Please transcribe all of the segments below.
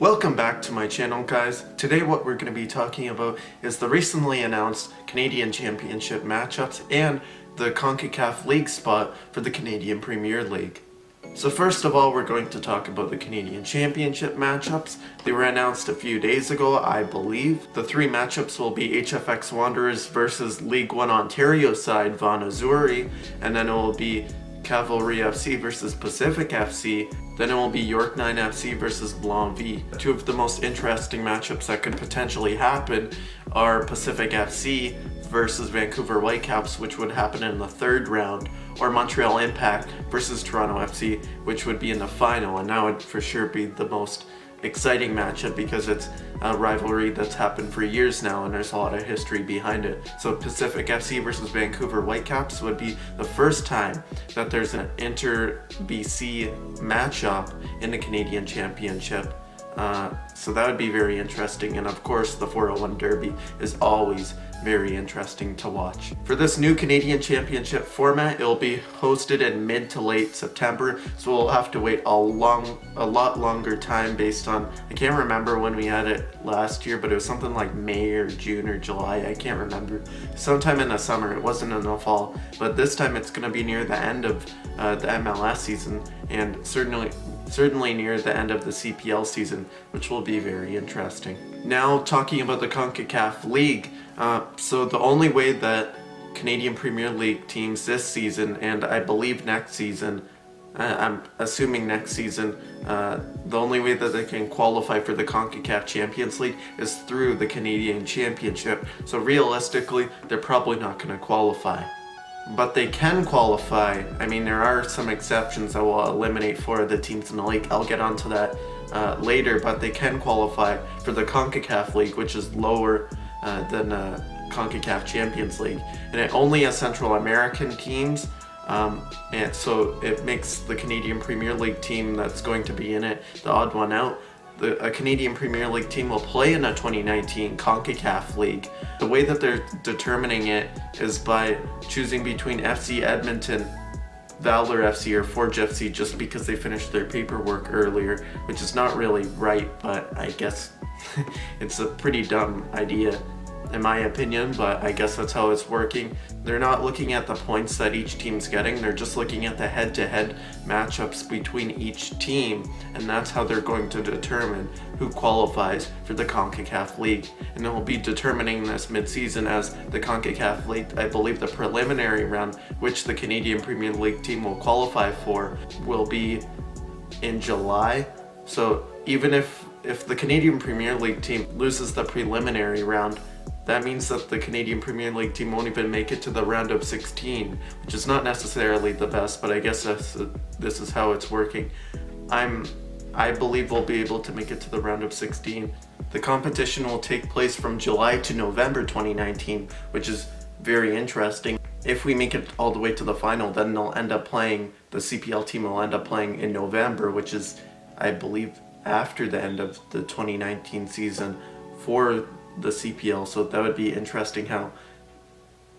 Welcome back to my channel guys. Today what we're going to be talking about is the recently announced Canadian Championship matchups and the CONCACAF League spot for the Canadian Premier League. So first of all we're going to talk about the Canadian Championship matchups. They were announced a few days ago I believe. The three matchups will be HFX Wanderers versus League 1 Ontario side Vaughan Azzurri and then it will be Cavalry FC versus Pacific FC, then it will be York 9 FC versus Blainville. Two of the most interesting matchups that could potentially happen are Pacific FC versus Vancouver Whitecaps, which would happen in the third round, or Montreal Impact versus Toronto FC, which would be in the final, and that would for sure be the most exciting matchup because it's a rivalry that's happened for years now and there's a lot of history behind it. So Pacific FC versus Vancouver Whitecaps would be the first time that there's an inter-BC matchup in the Canadian Championship. Uh, so that would be very interesting and of course the 401 Derby is always very interesting to watch. For this new Canadian Championship format, it'll be hosted in mid to late September, so we'll have to wait a long, a lot longer time based on, I can't remember when we had it last year, but it was something like May or June or July, I can't remember. Sometime in the summer, it wasn't in the fall, but this time it's gonna be near the end of uh, the MLS season, and certainly, certainly near the end of the CPL season, which will be very interesting. Now talking about the CONCACAF League, uh, so the only way that Canadian Premier League teams this season, and I believe next season, uh, I'm assuming next season, uh, the only way that they can qualify for the CONCACAF Champions League is through the Canadian Championship. So realistically, they're probably not going to qualify. But they can qualify. I mean, there are some exceptions that will eliminate four of the teams in the league. I'll get onto that uh, later, but they can qualify for the CONCACAF League, which is lower uh, than uh, CONCACAF Champions League. And it only has Central American teams, um, and so it makes the Canadian Premier League team that's going to be in it the odd one out. The, a Canadian Premier League team will play in a 2019 CONCACAF League. The way that they're determining it is by choosing between FC Edmonton Valour FC or Forge FC just because they finished their paperwork earlier, which is not really right, but I guess it's a pretty dumb idea in my opinion, but I guess that's how it's working. They're not looking at the points that each team's getting, they're just looking at the head-to-head -head matchups between each team, and that's how they're going to determine who qualifies for the CONCACAF League. And they'll be determining this mid-season as the CONCACAF League, I believe the preliminary round, which the Canadian Premier League team will qualify for, will be in July. So even if if the Canadian Premier League team loses the preliminary round, that means that the Canadian Premier League team won't even make it to the round of 16, which is not necessarily the best, but I guess uh, this is how it's working. I'm, I believe we'll be able to make it to the round of 16. The competition will take place from July to November 2019, which is very interesting. If we make it all the way to the final, then they'll end up playing, the CPL team will end up playing in November, which is, I believe, after the end of the 2019 season for the CPL, so that would be interesting how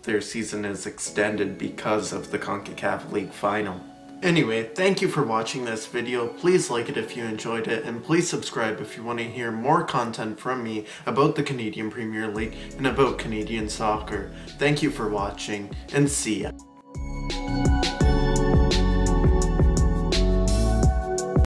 their season is extended because of the CONCACAF League final. Anyway, thank you for watching this video. Please like it if you enjoyed it, and please subscribe if you want to hear more content from me about the Canadian Premier League and about Canadian soccer. Thank you for watching, and see ya.